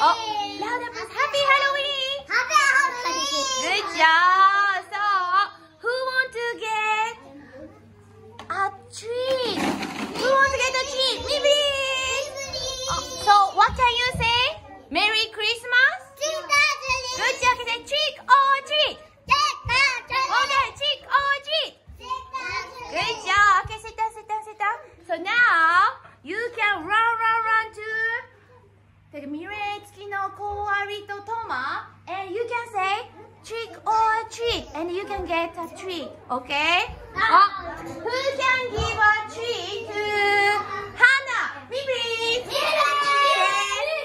Oh, louder please. Happy Halloween. Happy Halloween. Good job. Treat and you can get a treat. Okay? Oh, who can give a treat to Hannah? Me please. Okay.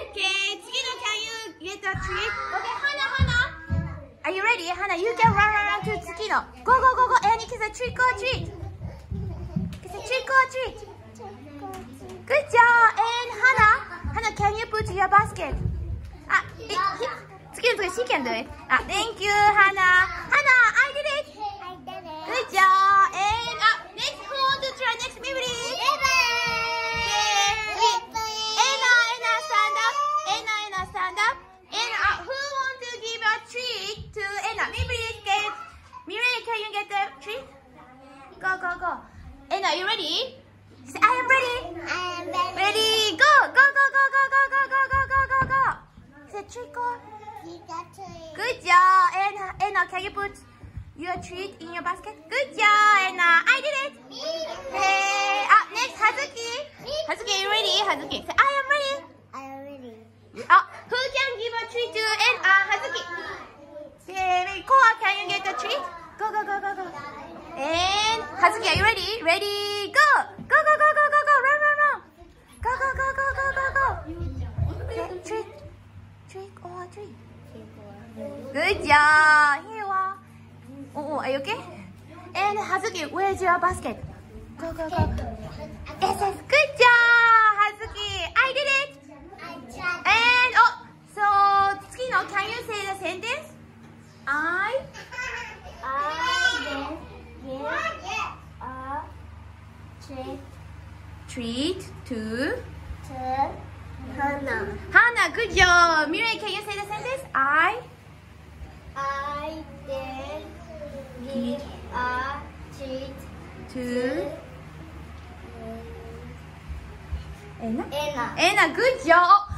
Okay. 次の can you get a treat? Okay, Hannah, Hannah. Are you ready? Hannah, you can run, run to 次の Go, go, go, go. And can say trick or treat. Can say trick or treat. Good job. And Hannah, Hannah, can you put your basket? あ、え、ひ次の次、she can do it. あ、thank you, Hannah. Go, go, go. Anna, you ready? Say, I am ready. I am ready, go, go, go, go, go, go, go, go, go, go, go, go. Say trick or Good job, Anna. Anna, can you put your treat in your basket? Good job, Anna. I did it. Hey, up next, Hazuki. Hazuki, you ready? Hazuki, say, And Hazuki, are you ready? Ready, go. Go, go, go, go, go, go. Run, run, run. Go, go, go, go, go, go, trick, trick or treat. Good job. Here, wa. Oh, oh, are you okay? And Hazuki, where's your basket? Go, go, go. Yes, yes. Treat to Hana. Good job. Mirai, can you say the sentence? I I did give a treat to Anna. Anna, good job.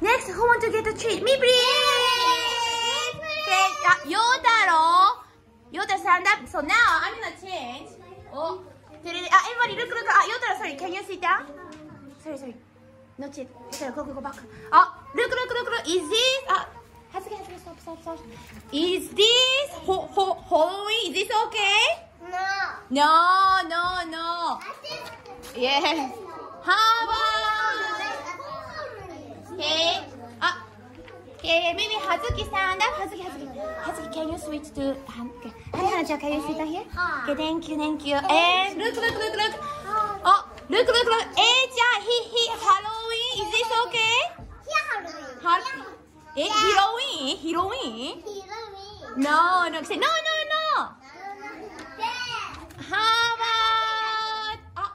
Next, who want to get a treat? Me, please. Uh, Yotaro. Yotaro, stand up. So now I'm gonna change. Oh, テレレあエマリルクルクあヨタラそれキャニューシーターソリソノチエタラゴゴゴバックあルクルクルクルイズイあ発言発言ストップストップストップ Is this ho ho holy is this okay? No. No no no. Yes. Okay, maybe Hazuki stand up. Hazuki, Hazuki. Hazuki, can you switch to Han? Okay. Hana, can you sit down here? Okay, thank you, thank you. And look, look, look, look. Oh, look, look, look. Eja, he, he, Halloween. Is this okay? Yeah, Halloween. Hal- eh, Halloween? Halloween? No, no. Say no, no, no. How about? Uh,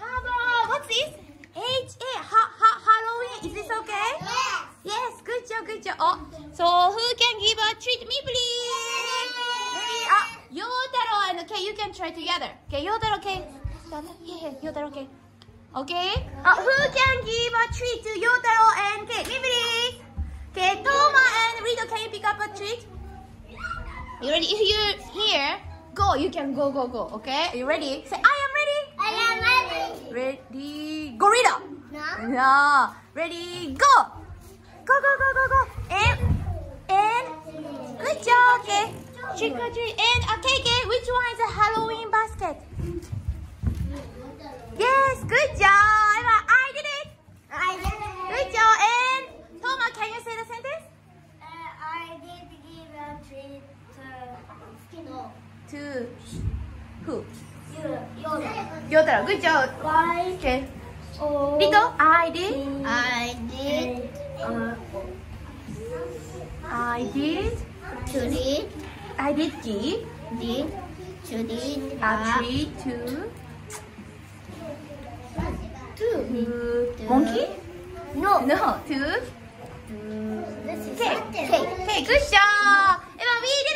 how about what's this? H A ha ha Halloween. Is this okay? Yes, good job, good job. Oh, so who can give a treat me, please? Ready? Ah, Yotaro and okay, you can try together. Okay, Yotaro, okay. Yeah, Yotaro, okay. Okay. Uh, who can give a treat to Yotaro and Kate? Me, please. Okay, Toma and Rito, can you pick up a treat? You ready? If you're here, go. You can go, go, go. Okay? Are you ready? Say, I am ready. I am ready, Ready. gorilla. No. Ready, go. Go, go, go, go, go. And, and, good job, okay. Trick or treat. And, okay, okay, which one is a Halloween basket? Yes, good job. Emma, I did it. Good job. And, Toma, can you say the sentence? Uh, I did give a treat to To... who? Yotaro, good job. Okay. Rito, I did. I did I did. To did. I did give. Did. To did. A tree to. To. Monkey? No. No. To. Cake. Cake. Cake. Good job. Emma, we did.